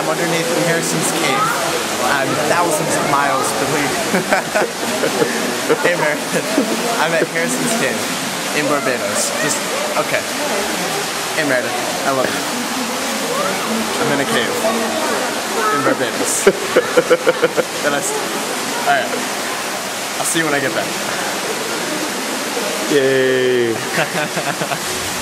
I'm underneath Harrison's Cave. I'm thousands of miles beneath. hey, Meredith. I'm at Harrison's Cave in Barbados. Just, okay. Hey, Meredith. I love you. I'm in a cave in Barbados. Then I, alright. I'll see you when I get back. Yay.